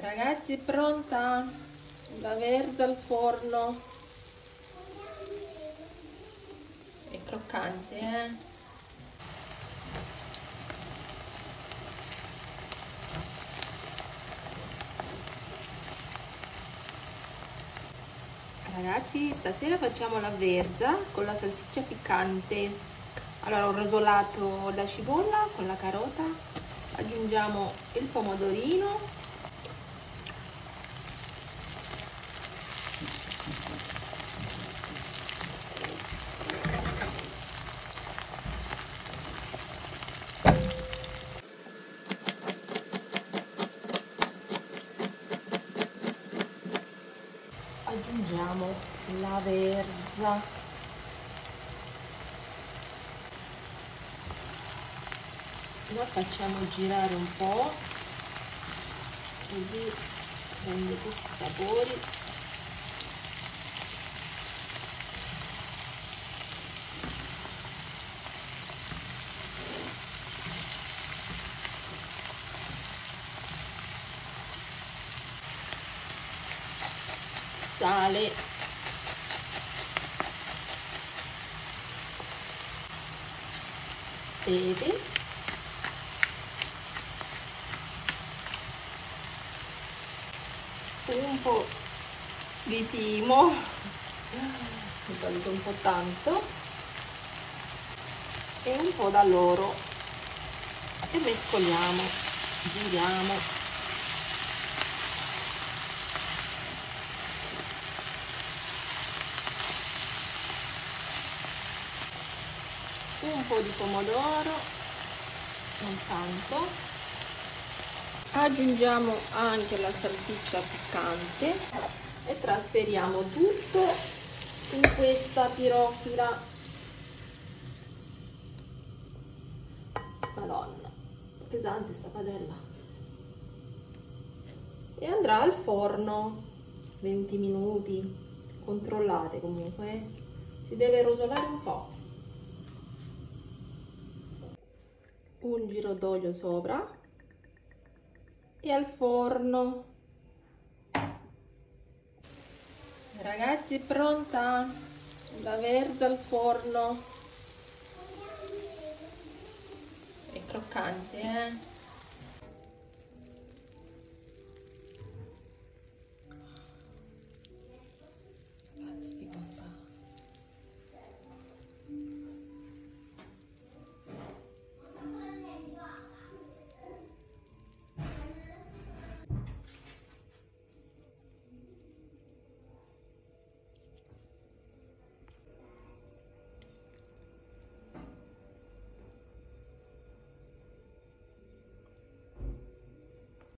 Ragazzi, pronta la verza al forno. È croccante, eh? Ragazzi, stasera facciamo la verza con la salsiccia piccante. Allora, ho rosolato la cipolla con la carota, aggiungiamo il pomodorino aggiungiamo la verza. La facciamo girare un po' così prende tutti i sapori sale. Pepe un po' di timo. Tolto un po' tanto. E un po' d'alloro e mescoliamo giriamo un po' di pomodoro non tanto. Aggiungiamo anche la salsiccia piccante e trasferiamo tutto in questa pirofila madonna pesante sta padella. E andrà al forno. 20 minuti. Controllate comunque eh. si deve rosolare un po' un giro d'olio sopra e al forno. Ragazzi pronta? La verza al forno. È croccante eh